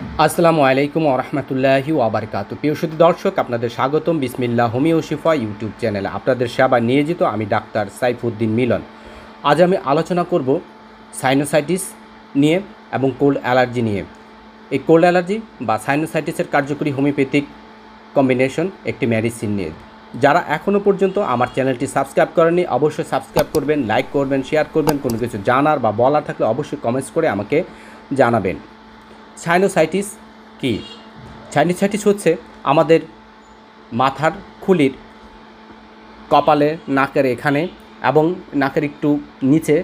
আসসালামু আলাইকুম ওরহমতুল্লাহি ওবরকাত প্রিয় দর্শক, আপনাদের স্বাগতম বিসমিল্লা হোমিও শিফা ইউটিউব চ্যানেলে। আপনাদের সেবা নিয়োজিত আমি ডাক্তার সাইফুদ্দিন মিলন। আজ আমি আলোচনা করব সাইনোসাইটিস নিয়ে এবং কোল্ড অ্যালার্জি নিয়ে। এই কোল্ড অ্যালার্জি বা সাইনোসাইটিসের কার্যকরী হোমিওপ্যাথিক কম্বিনেশন একটি মেডিসিন নিয়ে। যারা এখনও পর্যন্ত আমার চ্যানেলটি সাবস্ক্রাইব করেনি অবশ্যই সাবস্ক্রাইব করবেন লাইক করবেন শেয়ার করবেন, কোনো কিছু জানার বা বলার থাকলে অবশ্যই কমেন্টস করে আমাকে জানাবেন। সাইনোসাইটিস কি? সাইনোসাইটিস হচ্ছে আমাদের মাথার খুলির কপালে, নাকের এখানে এবং নাকের একটু নিচে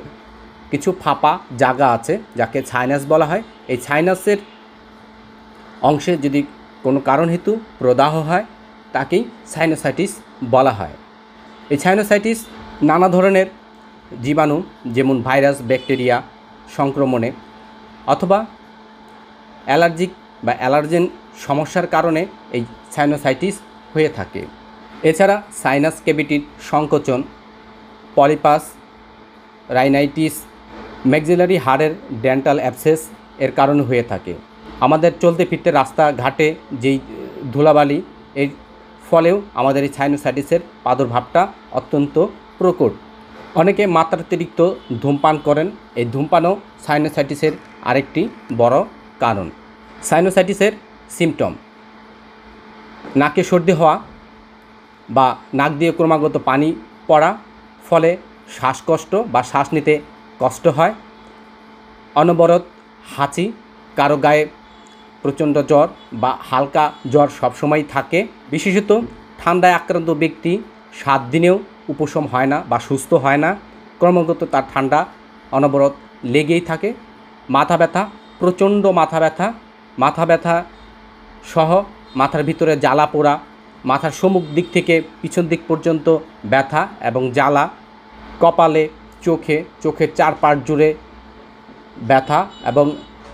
কিছু ফাঁপা জায়গা আছে, যাকে সাইনাস বলা হয়। এই সাইনাসের অংশে যদি কোনো কারণ হেতু প্রদাহ হয়, তাকেই সাইনোসাইটিস বলা হয়। এই সাইনোসাইটিস নানা ধরনের জীবাণু, যেমন ভাইরাস, ব্যাকটেরিয়া, সংক্রমণে অথবা অ্যালার্জিক বা অ্যালার্জেন সমস্যার কারণে এই সাইনোসাইটিস হয়ে থাকে। এছাড়া সাইনাস ক্যাভিটির সংকোচন, পলিপাস, রাইনাইটিস, ম্যাক্সিলারি হাড়ের ডেন্টাল অ্যাবসেস এর কারণে হয়ে থাকে। আমাদের চলতে ফিরতে রাস্তাঘাটে যেই ধুলাবালি, এর ফলেও আমাদের এই সাইনোসাইটিসের প্রাদুর্ভাবটা অত্যন্ত প্রকট। অনেকে মাত্রাতিরিক্ত ধূমপান করেন। এই ধূমপানও সাইনোসাইটিসের আরেকটি বড় কারণ সাইনোসাইটিসের সিমটম নাকে সর্দি হওয়া বা নাক দিয়ে ক্রমাগত পানি পড়া, ফলে শ্বাসকষ্ট বা শ্বাস নিতে কষ্ট হয়। অনবরত হাঁচি, কারও গায়ে প্রচণ্ড জ্বর বা হালকা জ্বর সবসময় থাকে। বিশেষত ঠান্ডায় আক্রান্ত ব্যক্তি সাত দিনেও উপশম হয় না বা সুস্থ হয় না। ক্রমাগত তার ঠান্ডা অনবরত লেগেই থাকে। মাথা ব্যথা প্রচণ্ড মাথা ব্যথা মাথা ব্যথা সহ মাথার ভিতরে জ্বালা পোড়া, মাথার সমুখ দিক থেকে পিছন দিক পর্যন্ত ব্যথা এবং জ্বালা, কপালে, চোখে, চোখের চার পাট জুড়ে ব্যথা এবং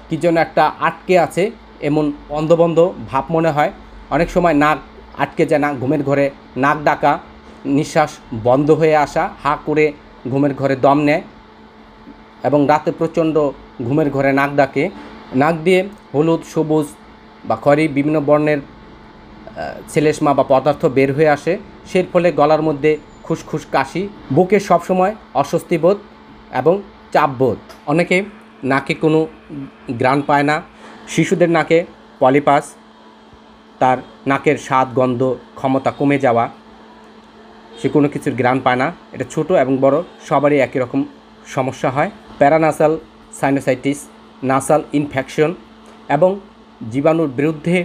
কী যেন একটা আটকে আছে, এমন বন্ধ বন্ধ ভাব মনে হয়। অনেক সময় নাক আটকে যায় না ঘুমের ঘরে, নাক ডাকা নিঃশ্বাস বন্ধ হয়ে আসা, হা করে ঘুমের ঘরে দম নেয়। এবং রাতে প্রচণ্ড ঘুমের ঘরে নাক ডাকে। নাক দিয়ে হলুদ, সবুজ বা খয়রি বিভিন্ন বর্ণের ছেলেসমা বা পদার্থ বের হয়ে আসে। সের ফলে গলার মধ্যে খুসখুস কাশি, বুকে সবসময় অস্বস্তি বোধ এবং চাপ বোধ। অনেকে নাকে কোনো গ্রান পায় না। শিশুদের নাকে পলিপাস, তার নাকের স্বাদ, গন্ধ, ক্ষমতা কমে যাওয়া, সে কোনো কিছুর গ্রান পায় না। এটা ছোট এবং বড়, সবারই একই রকম সমস্যা হয়। প্যারানাসাল সাইনোসাইটিস, নাসাল ইনফেকশন এবং জীবাণুর বিরুদ্ধে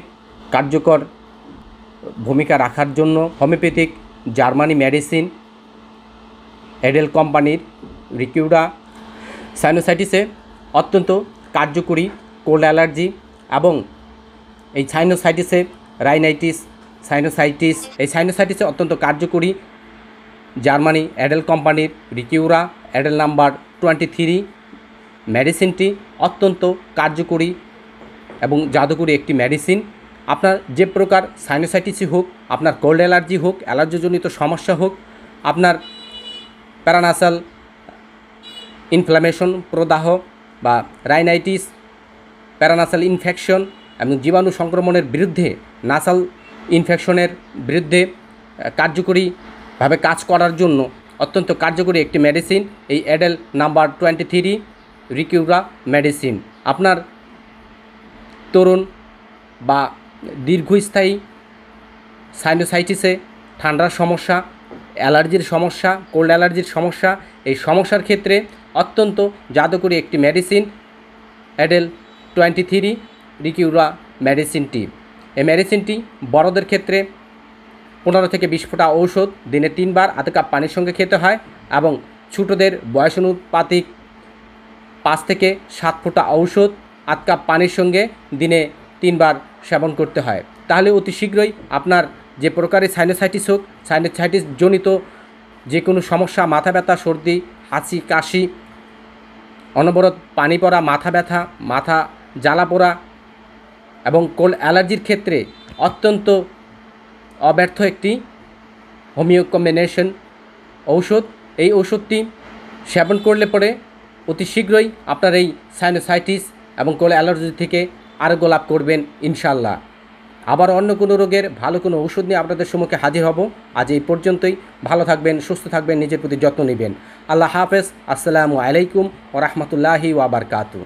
কার্যকর ভূমিকা রাখার জন্য হোমিওপ্যাথিক জার্মানি মেডিসিন এডেল কোম্পানির রিকিউডা সাইনোসাইটিসে অত্যন্ত কার্যকরী কোল্ড অ্যালার্জি এবং এই সাইনোসাইটিসে রাইনাইটিস সাইনোসাইটিস, এই সাইনোসাইটিসে অত্যন্ত কার্যকরী জার্মানি অ্যাডেল কোম্পানির Recura Adel number twenty three, মেডিসিনটি অত্যন্ত কার্যকরী এবং জাদুকরী একটি মেডিসিন। আপনার যে প্রকার সাইনোসাইটিসই হোক, আপনার কোল্ড অ্যালার্জি হোক, অ্যালার্জিজনিত সমস্যা হোক, আপনার প্যারানাসাল ইনফ্লামেশন প্রদাহ বা রাইনাইটিস, প্যারানাসাল ইনফেকশন এবং জীবাণু সংক্রমণের বিরুদ্ধে, নাসাল ইনফেকশনের বিরুদ্ধে কার্যকরীভাবে কাজ করার জন্য অত্যন্ত কার্যকরী একটি মেডিসিন এই Adel number twenty three Recura medicine আপনার তরুণ বা দীর্ঘস্থায়ী সাইনোসাইটিসে ঠান্ডার সমস্যা অ্যালার্জির সমস্যা কোল্ড অ্যালার্জির সমস্যা, এই সমস্যার ক্ষেত্রে অত্যন্ত জাদুকরী একটি medicine Adel twenty three Recura মেডিসিনটি এই মেডিসিনটি বড়দের ক্ষেত্রে পনেরো থেকে বিশ ফোঁটা ঔষধ দিনে তিনবার আধ কাপ পানির সঙ্গে খেতে হয় এবং ছোটোদের বয়স অনুপাতিক পাঁচ থেকে সাত ফোঁটা ঔষধ আধ কাপ পানির সঙ্গে দিনে তিনবার সেবন করতে হয়। তাহলে অতি শীঘ্রই আপনার যে প্রকারের সাইনোসাইটিস হোক সাইনোসাইটিস জনিত যে কোনো সমস্যা, মাথা ব্যথা, সর্দি, হাঁচি, কাশি, অনবরত পানি পড়া, মাথা ব্যথা, মাথা জ্বালা পোড়া এবং কোল অ্যালার্জির ক্ষেত্রে অত্যন্ত অব্যর্থ একটি হোমিও কম্বিনেশন ঔষধ। এই ঔষধটি সেবন করলে পরে অতি শীঘ্রই আপনার এই সাইনোসাইটিস এবং কোল্ড অ্যালার্জি থেকে আরোগ্য লাভ করবেন ইনশাল্লাহ আবার অন্য কোনো রোগের ভালো কোনো ওষুধ নিয়ে আপনাদের সম্মুখে হাজির হব। আজ এই পর্যন্তই। ভালো থাকবেন, সুস্থ থাকবেন, নিজের প্রতি যত্ন নেবেন। আল্লাহ হাফেজ। আসসালামু আলাইকুম ও রহমতুল্লাহি ওয়াবারকাতু